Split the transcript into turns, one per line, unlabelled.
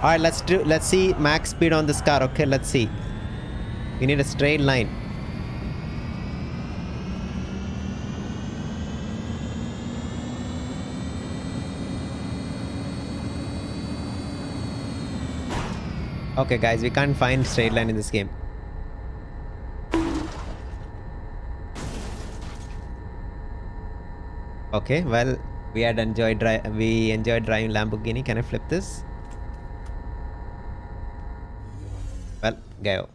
All right, let's do. Let's see max speed on this car. Okay, let's see. We need a straight line. Okay, guys, we can't find straight line in this game. Okay, well, we had enjoyed we enjoyed driving Lamborghini. Can I flip this? Well, go.